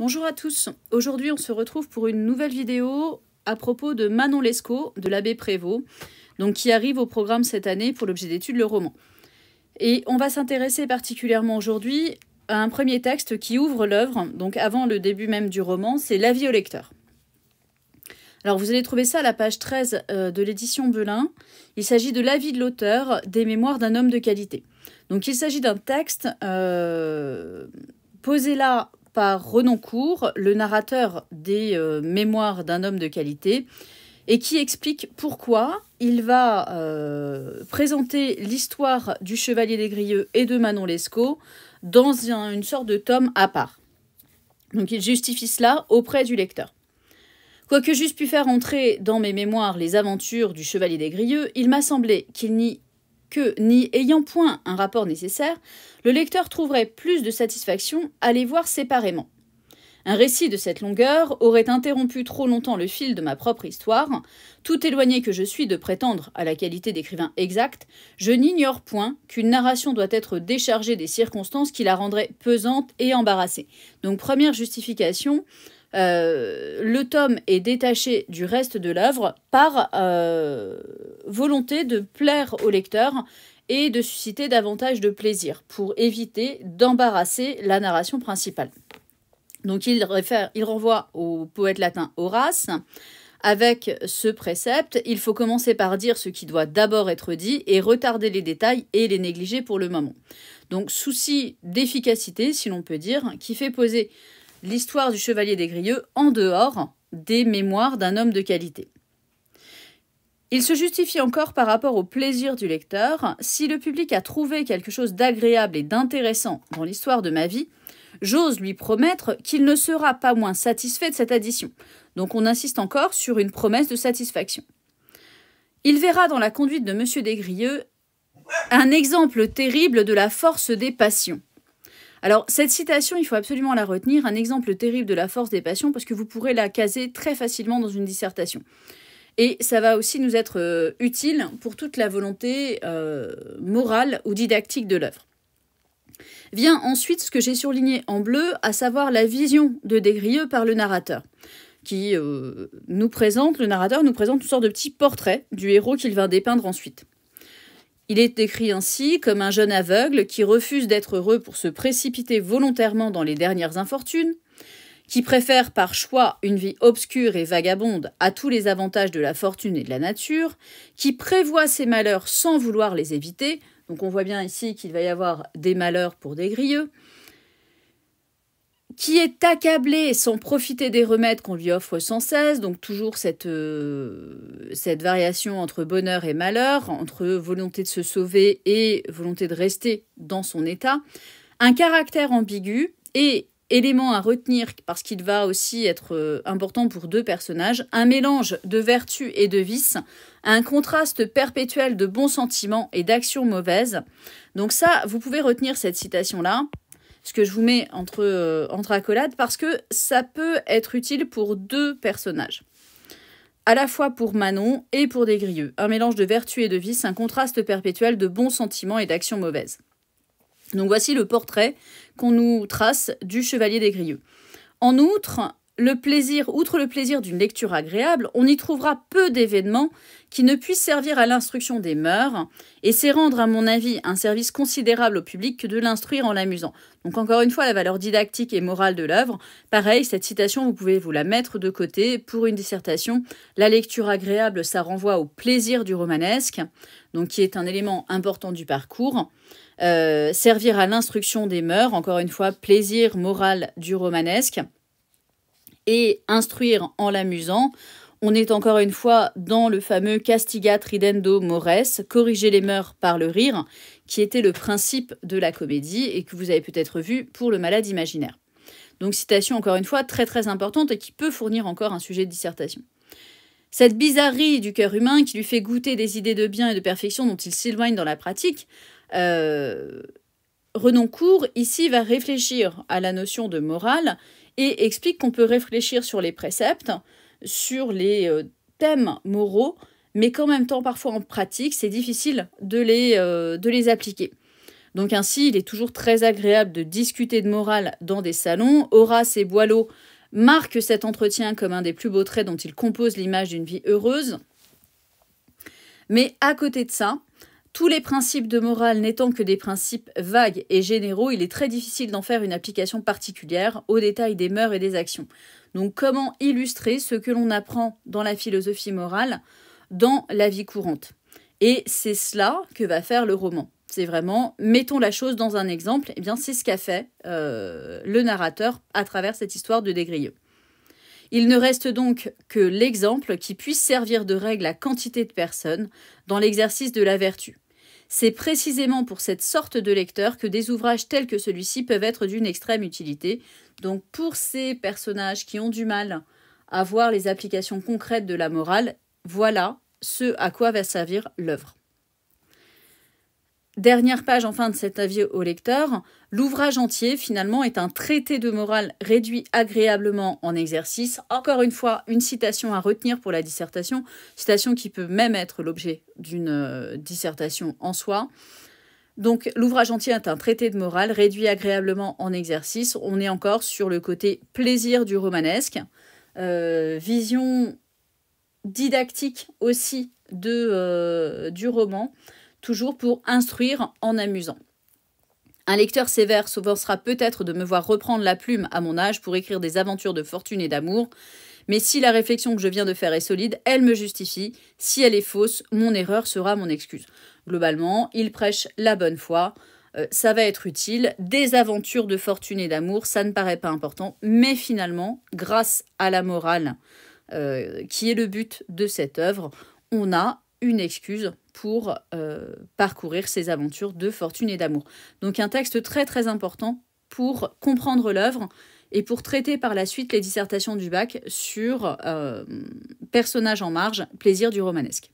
Bonjour à tous. Aujourd'hui, on se retrouve pour une nouvelle vidéo à propos de Manon Lescaut de l'abbé Prévost, donc qui arrive au programme cette année pour l'objet d'étude le roman. Et on va s'intéresser particulièrement aujourd'hui à un premier texte qui ouvre l'œuvre, donc avant le début même du roman, c'est L'avis au lecteur. Alors vous allez trouver ça à la page 13 euh, de l'édition Belin. Il s'agit de l'avis de l'auteur des mémoires d'un homme de qualité. Donc il s'agit d'un texte euh, posé là par Renoncourt, le narrateur des euh, Mémoires d'un homme de qualité, et qui explique pourquoi il va euh, présenter l'histoire du Chevalier des Grieux et de Manon Lescaut dans une sorte de tome à part. Donc il justifie cela auprès du lecteur. Quoique j'eusse pu faire entrer dans mes mémoires les aventures du Chevalier des Grieux, il m'a semblé qu'il n'y que, n'y ayant point un rapport nécessaire, le lecteur trouverait plus de satisfaction à les voir séparément. Un récit de cette longueur aurait interrompu trop longtemps le fil de ma propre histoire. Tout éloigné que je suis de prétendre à la qualité d'écrivain exact, je n'ignore point qu'une narration doit être déchargée des circonstances qui la rendraient pesante et embarrassée. Donc première justification, euh, le tome est détaché du reste de l'œuvre par euh, volonté de plaire au lecteur et de susciter davantage de plaisir pour éviter d'embarrasser la narration principale. Donc il, réfère, il renvoie au poète latin Horace avec ce précepte, il faut commencer par dire ce qui doit d'abord être dit et retarder les détails et les négliger pour le moment. Donc souci d'efficacité, si l'on peut dire, qui fait poser l'histoire du chevalier des Grieux en dehors des mémoires d'un homme de qualité. Il se justifie encore par rapport au plaisir du lecteur. Si le public a trouvé quelque chose d'agréable et d'intéressant dans l'histoire de ma vie, j'ose lui promettre qu'il ne sera pas moins satisfait de cette addition. Donc on insiste encore sur une promesse de satisfaction. Il verra dans la conduite de M. Desgrieux un exemple terrible de la force des passions. Alors, cette citation, il faut absolument la retenir, un exemple terrible de la force des passions, parce que vous pourrez la caser très facilement dans une dissertation. Et ça va aussi nous être euh, utile pour toute la volonté euh, morale ou didactique de l'œuvre. Vient ensuite ce que j'ai surligné en bleu, à savoir la vision de Desgrieux par le narrateur, qui euh, nous présente, le narrateur nous présente une sorte de petit portrait du héros qu'il va dépeindre ensuite. Il est décrit ainsi comme un jeune aveugle qui refuse d'être heureux pour se précipiter volontairement dans les dernières infortunes, qui préfère par choix une vie obscure et vagabonde à tous les avantages de la fortune et de la nature, qui prévoit ses malheurs sans vouloir les éviter, donc on voit bien ici qu'il va y avoir des malheurs pour des grieux, qui est accablé sans profiter des remèdes qu'on lui offre sans cesse, donc toujours cette, euh, cette variation entre bonheur et malheur, entre volonté de se sauver et volonté de rester dans son état, un caractère ambigu et élément à retenir parce qu'il va aussi être euh, important pour deux personnages, un mélange de vertu et de vice, un contraste perpétuel de bons sentiments et d'actions mauvaises. Donc ça, vous pouvez retenir cette citation-là ce que je vous mets entre, euh, entre accolades, parce que ça peut être utile pour deux personnages. À la fois pour Manon et pour Desgrieux. Un mélange de vertu et de vice, un contraste perpétuel de bons sentiments et d'actions mauvaises. Donc voici le portrait qu'on nous trace du chevalier Desgrieux. En outre, le plaisir, outre le plaisir d'une lecture agréable, on y trouvera peu d'événements qui ne puissent servir à l'instruction des mœurs, et c'est rendre, à mon avis, un service considérable au public que de l'instruire en l'amusant. Donc encore une fois, la valeur didactique et morale de l'œuvre. Pareil, cette citation, vous pouvez vous la mettre de côté pour une dissertation. La lecture agréable, ça renvoie au plaisir du romanesque, donc qui est un élément important du parcours. Euh, servir à l'instruction des mœurs, encore une fois, plaisir moral du romanesque et instruire en l'amusant. On est encore une fois dans le fameux castigat ridendo mores, corriger les mœurs par le rire, qui était le principe de la comédie et que vous avez peut-être vu pour le malade imaginaire. Donc citation encore une fois très très importante et qui peut fournir encore un sujet de dissertation. Cette bizarrerie du cœur humain qui lui fait goûter des idées de bien et de perfection dont il s'éloigne dans la pratique, euh, Renoncourt ici va réfléchir à la notion de morale et explique qu'on peut réfléchir sur les préceptes, sur les euh, thèmes moraux, mais qu'en même temps, parfois en pratique, c'est difficile de les, euh, de les appliquer. Donc ainsi, il est toujours très agréable de discuter de morale dans des salons. Horace et Boileau marquent cet entretien comme un des plus beaux traits dont il compose l'image d'une vie heureuse. Mais à côté de ça, tous les principes de morale n'étant que des principes vagues et généraux, il est très difficile d'en faire une application particulière aux détails des mœurs et des actions. Donc comment illustrer ce que l'on apprend dans la philosophie morale dans la vie courante? Et c'est cela que va faire le roman. C'est vraiment, mettons la chose dans un exemple, et eh bien c'est ce qu'a fait euh, le narrateur à travers cette histoire de Desgrieux. Il ne reste donc que l'exemple qui puisse servir de règle à quantité de personnes dans l'exercice de la vertu. C'est précisément pour cette sorte de lecteur que des ouvrages tels que celui-ci peuvent être d'une extrême utilité. Donc pour ces personnages qui ont du mal à voir les applications concrètes de la morale, voilà ce à quoi va servir l'œuvre. Dernière page enfin de cet avis au lecteur, l'ouvrage entier finalement est un traité de morale réduit agréablement en exercice. Encore une fois, une citation à retenir pour la dissertation, citation qui peut même être l'objet d'une euh, dissertation en soi. Donc l'ouvrage entier est un traité de morale réduit agréablement en exercice. On est encore sur le côté plaisir du romanesque, euh, vision didactique aussi de, euh, du roman toujours pour instruire en amusant. Un lecteur sévère s'offensera peut-être de me voir reprendre la plume à mon âge pour écrire des aventures de fortune et d'amour, mais si la réflexion que je viens de faire est solide, elle me justifie. Si elle est fausse, mon erreur sera mon excuse. Globalement, il prêche la bonne foi. Euh, ça va être utile. Des aventures de fortune et d'amour, ça ne paraît pas important, mais finalement, grâce à la morale, euh, qui est le but de cette œuvre, on a une excuse pour euh, parcourir ces aventures de fortune et d'amour. Donc un texte très très important pour comprendre l'œuvre et pour traiter par la suite les dissertations du bac sur euh, personnages en marge, plaisir du romanesque.